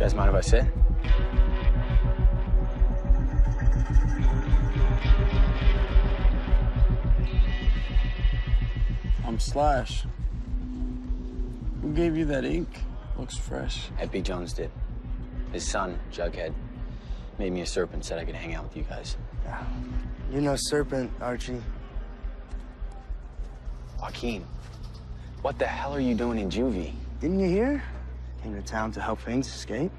guys mind if I sit? I'm Slash. Who gave you that ink? Looks fresh. FP Jones did. His son, Jughead, made me a serpent, said I could hang out with you guys. You're no serpent, Archie. Joaquin, what the hell are you doing in juvie? Didn't you hear? Came to town to help Fangs escape.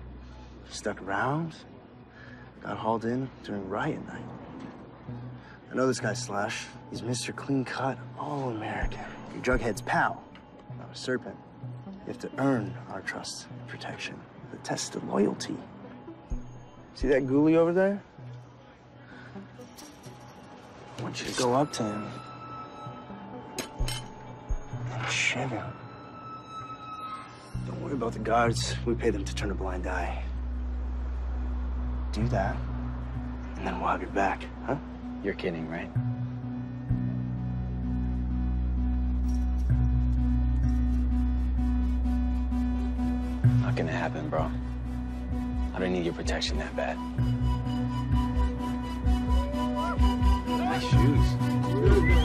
Stuck around. Got hauled in during riot night. I know this guy Slash. He's Mr. Clean Cut, all American. Your Jughead's pal, not a serpent. You have to earn our trust and protection. The test of loyalty. See that ghoulie over there? I want you to go up to him and shove him. Don't worry about the guards. We pay them to turn a blind eye. Do that, and then we'll have your back, huh? You're kidding, right? Not gonna happen, bro. I don't need your protection that bad. Nice shoes.